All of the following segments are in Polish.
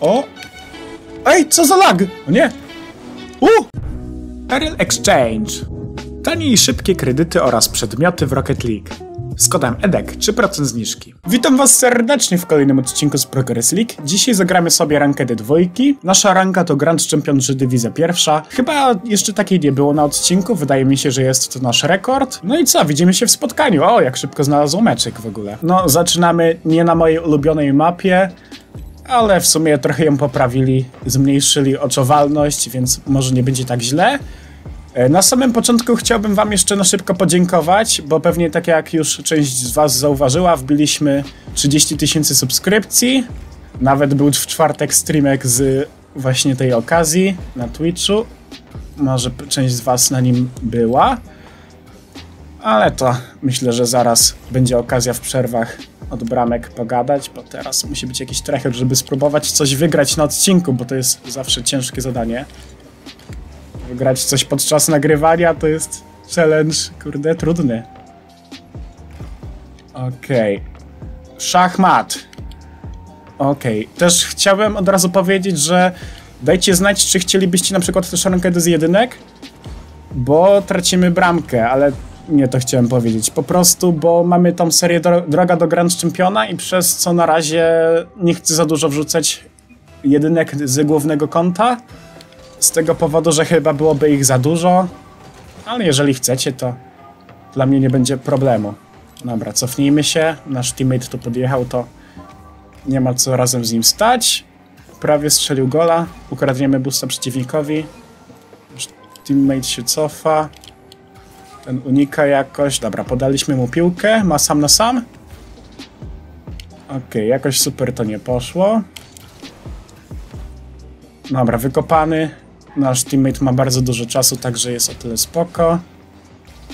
O! Ej, co za lag? O nie! U! Ariel Exchange. Tanie i szybkie kredyty oraz przedmioty w Rocket League. Z kodem EDEK 3% zniżki. Witam was serdecznie w kolejnym odcinku z Progress League. Dzisiaj zagramy sobie rankedy dwójki. Nasza ranka to Grand Championship Dywizja pierwsza. Chyba jeszcze takiej nie było na odcinku, wydaje mi się, że jest to nasz rekord. No i co, widzimy się w spotkaniu. O, jak szybko znalazł meczek w ogóle. No, zaczynamy nie na mojej ulubionej mapie, ale w sumie trochę ją poprawili, zmniejszyli oczowalność, więc może nie będzie tak źle. E, Na samym początku chciałbym Wam jeszcze na szybko podziękować, bo pewnie tak jak już część z Was zauważyła, wbiliśmy 30 tysięcy subskrypcji. Nawet był w czwartek streamek z właśnie tej okazji na Twitchu. Może część z Was na nim była. Ale to myślę, że zaraz będzie okazja w przerwach od bramek pogadać, bo teraz musi być jakiś trecher, żeby spróbować coś wygrać na odcinku, bo to jest zawsze ciężkie zadanie. Wygrać coś podczas nagrywania to jest challenge, kurde, trudny. Okej. Szachmat. Okej. Też chciałem od razu powiedzieć, że dajcie znać, czy chcielibyście na przykład też rankedy z jedynek, bo tracimy bramkę, ale nie to chciałem powiedzieć. Po prostu, bo mamy tą serię dro Droga do Grand Championa i przez co na razie nie chcę za dużo wrzucać jedynek z głównego konta. Z tego powodu, że chyba byłoby ich za dużo. Ale jeżeli chcecie, to dla mnie nie będzie problemu. Dobra, cofnijmy się. Nasz teammate tu podjechał, to nie ma co razem z nim stać. Prawie strzelił gola. Ukradniemy busta przeciwnikowi. Teammate się cofa. Ten unika jakoś. Dobra, podaliśmy mu piłkę. Ma sam na sam. Okej, jakoś super to nie poszło. Dobra, wykopany. Nasz teammate ma bardzo dużo czasu, także jest o tyle spoko.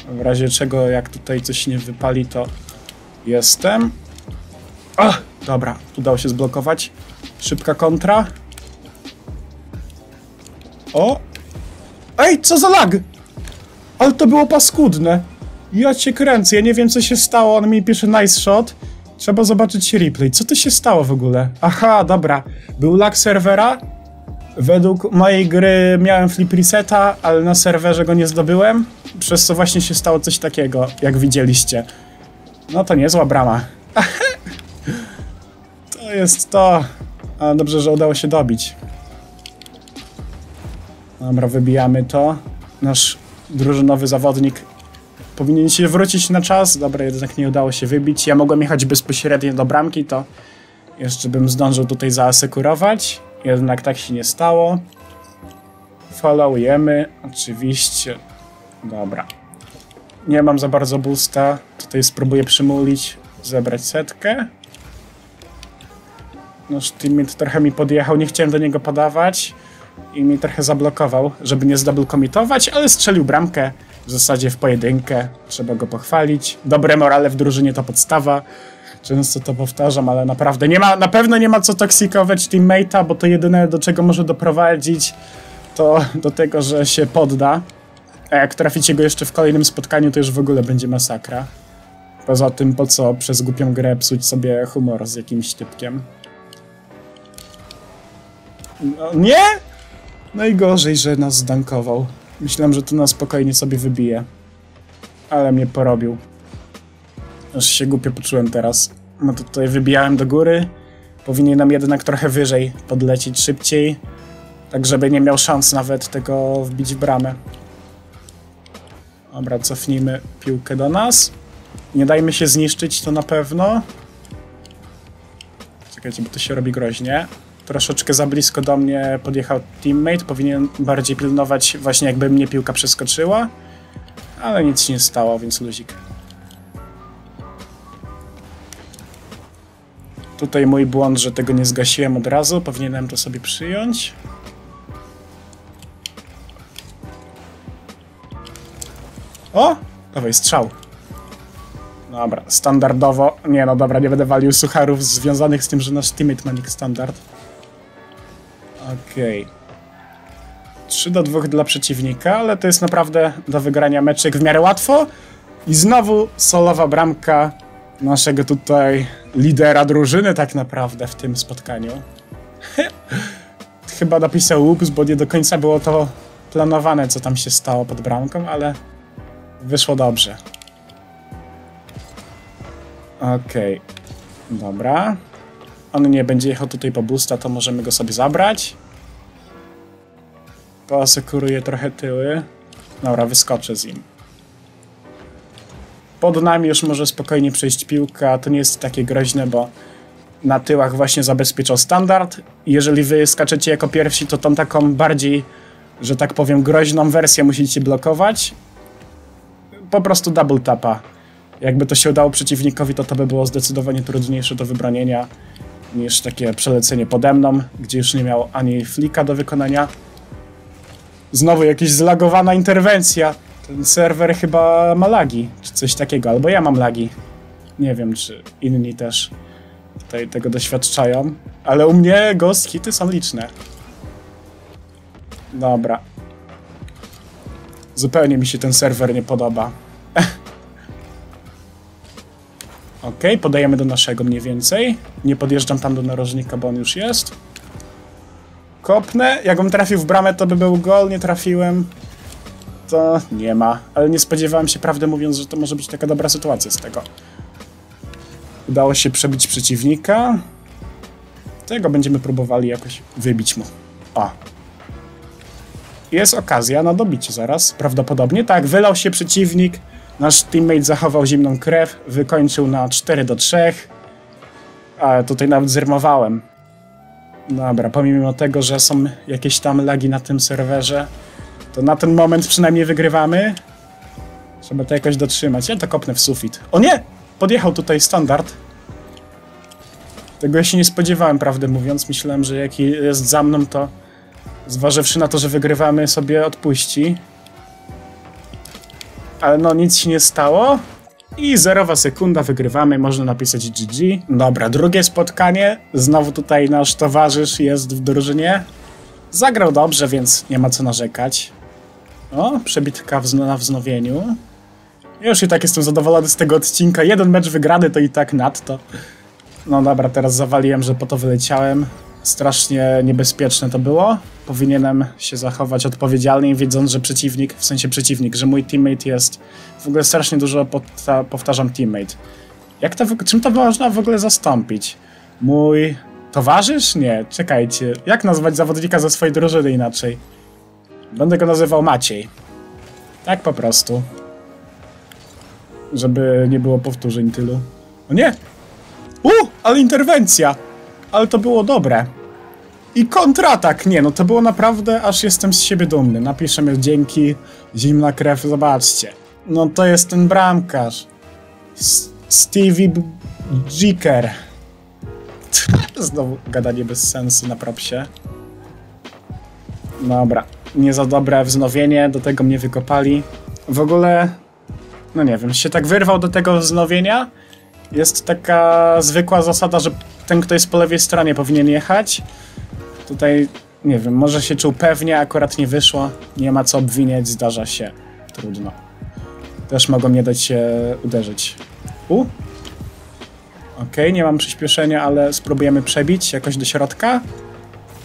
W razie czego, jak tutaj coś nie wypali, to jestem. O, dobra, udało się zblokować. Szybka kontra. O! Ej, co za lag! Ale to było paskudne. Ja cię kręcę, ja nie wiem co się stało, on mi pisze nice shot. Trzeba zobaczyć replay. Co to się stało w ogóle? Aha, dobra. Był lag serwera. Według mojej gry miałem flip reseta, ale na serwerze go nie zdobyłem. Przez co właśnie się stało coś takiego, jak widzieliście. No to niezła brama. to jest to. A dobrze, że udało się dobić. Dobra, wybijamy to. Nasz drużynowy zawodnik powinien się wrócić na czas. Dobra, jednak nie udało się wybić. Ja mogłem jechać bezpośrednio do bramki, to jeszcze bym zdążył tutaj zaasekurować. Jednak tak się nie stało. Followujemy, oczywiście. Dobra. Nie mam za bardzo boosta. Tutaj spróbuję przymulić, zebrać setkę. Nasz teammate trochę mi podjechał, nie chciałem do niego podawać i mi trochę zablokował, żeby nie zdouble komitować, ale strzelił bramkę w zasadzie w pojedynkę. Trzeba go pochwalić. Dobre morale w drużynie to podstawa. Często to powtarzam, ale naprawdę nie ma, na pewno nie ma co toksikować teammate'a, bo to jedyne do czego może doprowadzić to do tego, że się podda. A jak traficie go jeszcze w kolejnym spotkaniu, to już w ogóle będzie masakra. Poza tym, po co przez głupią grę psuć sobie humor z jakimś typkiem. No, nie? Najgorzej, że nas zdankował. Myślałem, że to na spokojnie sobie wybije. Ale mnie porobił. Aż się głupio poczułem teraz. No to tutaj wybijałem do góry. Powinienem jednak trochę wyżej podlecieć szybciej. Tak, żeby nie miał szans nawet tego wbić w bramę. Dobra, cofnijmy piłkę do nas. Nie dajmy się zniszczyć, to na pewno. Czekajcie, bo to się robi groźnie. Troszeczkę za blisko do mnie podjechał teammate. Powinien bardziej pilnować właśnie jakby mnie piłka przeskoczyła. Ale nic się nie stało, więc luzik. Tutaj mój błąd, że tego nie zgasiłem od razu. Powinienem to sobie przyjąć. O! Dawaj, strzał. Dobra, standardowo. Nie no, dobra, nie będę walił sucharów związanych z tym, że nasz teammate ma nick standard. Okej. 3 do 2 dla przeciwnika, ale to jest naprawdę do wygrania meczek w miarę łatwo. I znowu solowa bramka naszego tutaj lidera drużyny tak naprawdę w tym spotkaniu. Chyba napisał ups, bo nie do końca było to planowane, co tam się stało pod bramką, ale wyszło dobrze. Okej, dobra. On nie będzie jechał tutaj po busta, to możemy go sobie zabrać. Poasekuruję trochę tyły. Dobra, wyskoczę z nim. Pod nami już może spokojnie przejść piłka, to nie jest takie groźne, bo na tyłach właśnie zabezpieczał standard. Jeżeli wy skaczecie jako pierwsi, to tą taką bardziej, że tak powiem, groźną wersję musicie blokować. Po prostu double tapa. Jakby to się udało przeciwnikowi, to to by było zdecydowanie trudniejsze do wybronienia niż takie przelecenie pode mną, gdzie już nie miał ani flika do wykonania. Znowu jakaś zlagowana interwencja. Ten serwer chyba ma lagi, czy coś takiego, albo ja mam lagi. Nie wiem, czy inni też tutaj tego doświadczają, ale u mnie ghost hity są liczne. Dobra. Zupełnie mi się ten serwer nie podoba. Ok, podajemy do naszego mniej więcej. Nie podjeżdżam tam do narożnika, bo on już jest. Kopnę. Jakbym trafił w bramę, to by był gol. Nie trafiłem. To nie ma. Ale nie spodziewałem się, prawdę mówiąc, że to może być taka dobra sytuacja z tego. Udało się przebić przeciwnika. Tego będziemy próbowali jakoś wybić mu. O. Jest okazja na dobicie zaraz. Prawdopodobnie. Tak, wylał się przeciwnik. Nasz teammate zachował zimną krew. Wykończył na 4 do 3. A tutaj nawet zrymowałem. Dobra, pomimo tego, że są jakieś tam lagi na tym serwerze, to na ten moment przynajmniej wygrywamy. Trzeba to jakoś dotrzymać. Ja to kopnę w sufit. O nie! Podjechał tutaj standard. Tego ja się nie spodziewałem, prawdę mówiąc. Myślałem, że jaki jest za mną, to zważywszy na to, że wygrywamy, sobie odpuści. Ale no, nic się nie stało. I zerowa sekunda, wygrywamy, można napisać GG. Dobra, drugie spotkanie. Znowu tutaj nasz towarzysz jest w drużynie. Zagrał dobrze, więc nie ma co narzekać. O, przebitka na wznowieniu. Już i tak jestem zadowolony z tego odcinka. Jeden mecz wygrany to i tak nadto. No dobra, teraz zawaliłem, że po to wyleciałem. Strasznie niebezpieczne to było. Powinienem się zachować odpowiedzialnie, wiedząc, że przeciwnik, w sensie przeciwnik, że mój teammate jest... W ogóle strasznie dużo powtarzam teammate. Jak to, czym to można w ogóle zastąpić? Mój towarzysz? Nie, czekajcie. Jak nazwać zawodnika ze swojej drużyny inaczej? Będę go nazywał Maciej. Tak po prostu. Żeby nie było powtórzeń tylu. O nie! U, ale interwencja! Ale to było dobre. I kontratak! Nie, no to było naprawdę, aż jestem z siebie dumny. Napiszę mi dzięki, zimna krew, zobaczcie. No to jest ten bramkarz. S Stevie Jiker. Znowu gadanie bez sensu na propsie. Dobra, nie za dobre wznowienie, do tego mnie wykopali. W ogóle, no nie wiem, się tak wyrwał do tego wznowienia. Jest taka zwykła zasada, że ten, kto jest po lewej stronie, powinien jechać. Tutaj, nie wiem, może się czuł pewnie, akurat nie wyszło. Nie ma co obwiniać, zdarza się. Trudno. Też mogą nie dać się uderzyć. U? Okay, nie mam przyspieszenia, ale spróbujemy przebić jakoś do środka.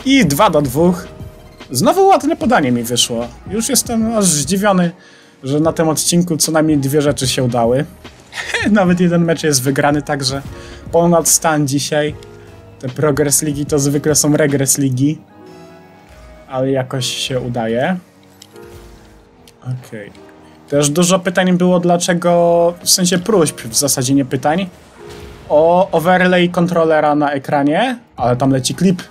I 2 do 2. Znowu ładne podanie mi wyszło. Już jestem aż zdziwiony, że na tym odcinku co najmniej dwie rzeczy się udały. Nawet jeden mecz jest wygrany, także ponad stan dzisiaj. Te progress ligi to zwykle są regres ligi. Ale jakoś się udaje. Okej. Okay. Też dużo pytań było dlaczego, w sensie próśb w zasadzie nie pytań, o overlay kontrolera na ekranie, ale tam leci klip.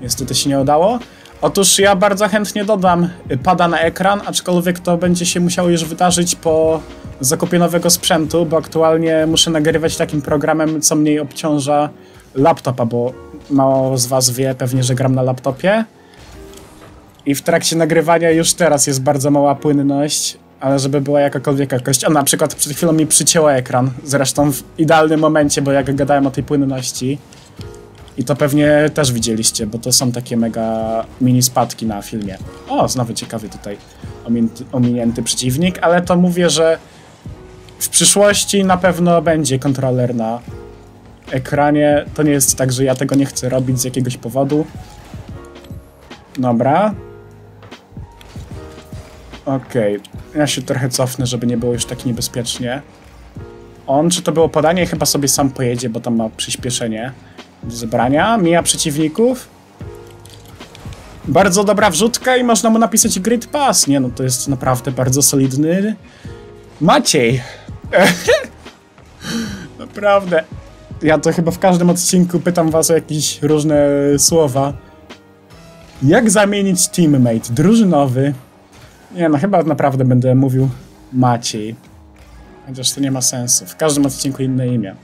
Niestety się nie udało. Otóż ja bardzo chętnie dodam pada na ekran, aczkolwiek to będzie się musiało już wydarzyć po zakupie nowego sprzętu, bo aktualnie muszę nagrywać takim programem, co mniej obciąża laptopa, bo mało z was wie pewnie, że gram na laptopie. I w trakcie nagrywania już teraz jest bardzo mała płynność, ale żeby była jakakolwiek jakość. O, na przykład przed chwilą mi przycięło ekran, zresztą w idealnym momencie, bo jak gadałem o tej płynności. I to pewnie też widzieliście, bo to są takie mega mini spadki na filmie. O, znowu ciekawy tutaj ominięty, ominięty przeciwnik, ale to mówię, że w przyszłości na pewno będzie kontroler na ekranie. To nie jest tak, że ja tego nie chcę robić z jakiegoś powodu. Dobra. Okej, ja się trochę cofnę, żeby nie było już tak niebezpiecznie. On, czy to było podanie? Chyba sobie sam pojedzie, bo tam ma przyspieszenie zebrania. Mija przeciwników. Bardzo dobra wrzutka i można mu napisać grid pass. Nie no, to jest naprawdę bardzo solidny Maciej. naprawdę. Ja to chyba w każdym odcinku pytam was o jakieś różne słowa. Jak zamienić teammate drużynowy? Nie no, chyba naprawdę będę mówił Maciej. Chociaż to nie ma sensu. W każdym odcinku inne imię.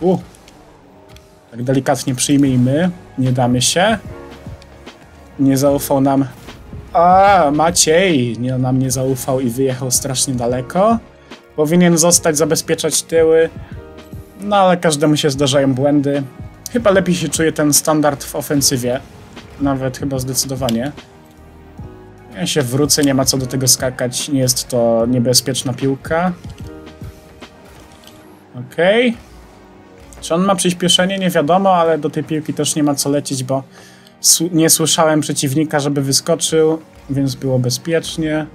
U. Tak delikatnie przyjmijmy. Nie damy się. Nie zaufał nam. A, Maciej! Nie, nam nie zaufał i wyjechał strasznie daleko. Powinien zostać, zabezpieczać tyły. No ale każdemu się zdarzają błędy. Chyba lepiej się czuje ten standard w ofensywie. Nawet chyba zdecydowanie. Ja się wrócę, nie ma co do tego skakać. Nie jest to niebezpieczna piłka. Okej. Okay. Czy on ma przyspieszenie? Nie wiadomo, ale do tej piłki też nie ma co lecieć, bo nie słyszałem przeciwnika, żeby wyskoczył, więc było bezpiecznie.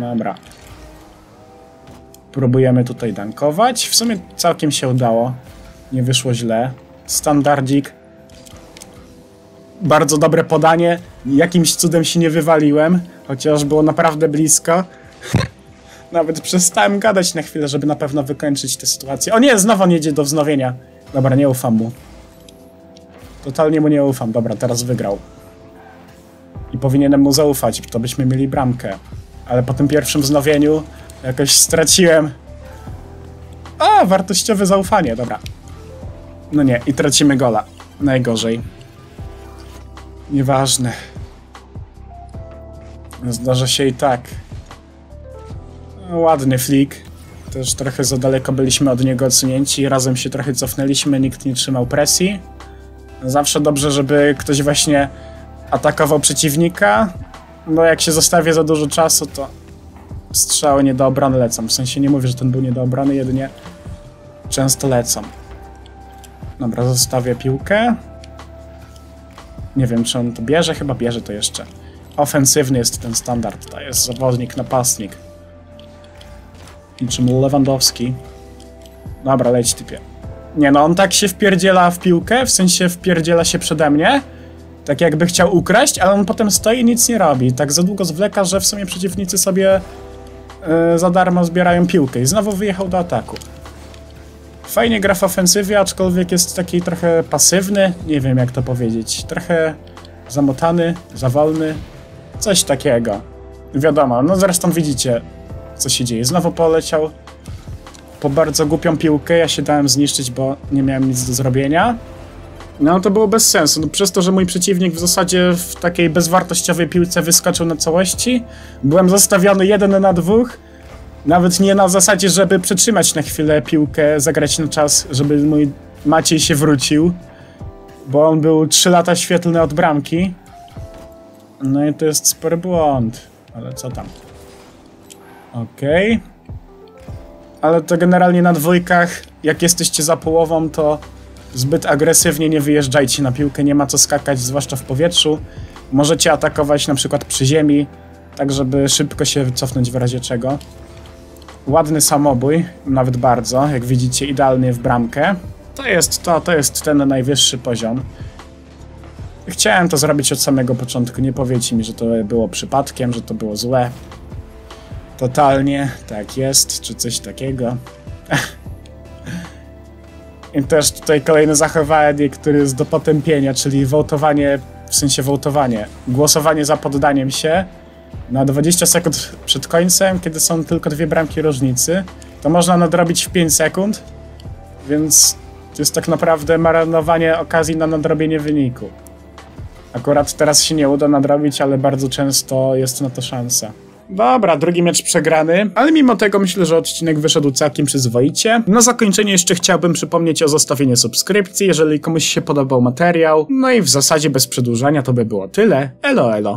Dobra. Próbujemy tutaj dankować. W sumie całkiem się udało. Nie wyszło źle. Standardzik. Bardzo dobre podanie. Jakimś cudem się nie wywaliłem, chociaż było naprawdę blisko. Nawet przestałem gadać na chwilę, żeby na pewno wykończyć tę sytuację. O nie, znowu on jedzie do wznowienia. Dobra, nie ufam mu. Totalnie mu nie ufam. Dobra, teraz wygrał. I powinienem mu zaufać, to byśmy mieli bramkę. Ale po tym pierwszym wznowieniu jakoś straciłem... A, wartościowe zaufanie, dobra. No nie, i tracimy gola. Najgorzej. Nieważne. Zdarza się i tak. Ładny flik. Też trochę za daleko byliśmy od niego odsunięci. Razem się trochę cofnęliśmy, nikt nie trzymał presji. Zawsze dobrze, żeby ktoś właśnie atakował przeciwnika. No jak się zostawię za dużo czasu, to strzały niedobrane lecą. W sensie nie mówię, że ten był niedobrany, jedynie często lecą. Dobra, zostawię piłkę. Nie wiem, czy on to bierze, chyba bierze to jeszcze. Ofensywny jest ten standard, to jest zawodnik, napastnik. Niczym Lewandowski. Dobra, leć typie. Nie no, on tak się wpierdziela w piłkę, w sensie wpierdziela się przede mnie, tak jakby chciał ukraść, ale on potem stoi i nic nie robi. Tak za długo zwleka, że w sumie przeciwnicy sobie yy, za darmo zbierają piłkę i znowu wyjechał do ataku. Fajnie gra w ofensywie, aczkolwiek jest taki trochę pasywny, nie wiem jak to powiedzieć. Trochę zamotany, zawolny, coś takiego. Wiadomo, no zresztą widzicie, co się dzieje. Znowu poleciał po bardzo głupią piłkę, ja się dałem zniszczyć, bo nie miałem nic do zrobienia. No to było bez sensu, no, przez to, że mój przeciwnik w zasadzie w takiej bezwartościowej piłce wyskoczył na całości, byłem zostawiony jeden na dwóch, nawet nie na zasadzie, żeby przytrzymać na chwilę piłkę, zagrać na czas, żeby mój Maciej się wrócił, bo on był 3 lata świetlny od bramki. No i to jest spory błąd, ale co tam. Okej. Okay. Ale to generalnie na dwójkach, jak jesteście za połową, to zbyt agresywnie nie wyjeżdżajcie na piłkę, nie ma co skakać, zwłaszcza w powietrzu. Możecie atakować na przykład przy ziemi, tak żeby szybko się cofnąć w razie czego. Ładny samobój, nawet bardzo, jak widzicie, idealnie w bramkę. To jest to, to jest ten najwyższy poziom. Chciałem to zrobić od samego początku, nie powiecie mi, że to było przypadkiem, że to było złe. Totalnie, tak jest, czy coś takiego. I też tutaj kolejne zachowanie, które jest do potępienia, czyli wołtowanie, w sensie wołtowanie, głosowanie za poddaniem się na 20 sekund przed końcem, kiedy są tylko dwie bramki różnicy, to można nadrobić w 5 sekund, więc to jest tak naprawdę marnowanie okazji na nadrobienie wyniku. Akurat teraz się nie uda nadrobić, ale bardzo często jest na to szansa. Dobra, drugi mecz przegrany, ale mimo tego myślę, że odcinek wyszedł całkiem przyzwoicie. Na zakończenie jeszcze chciałbym przypomnieć o zostawieniu subskrypcji, jeżeli komuś się podobał materiał. No i w zasadzie bez przedłużania to by było tyle. Elo elo.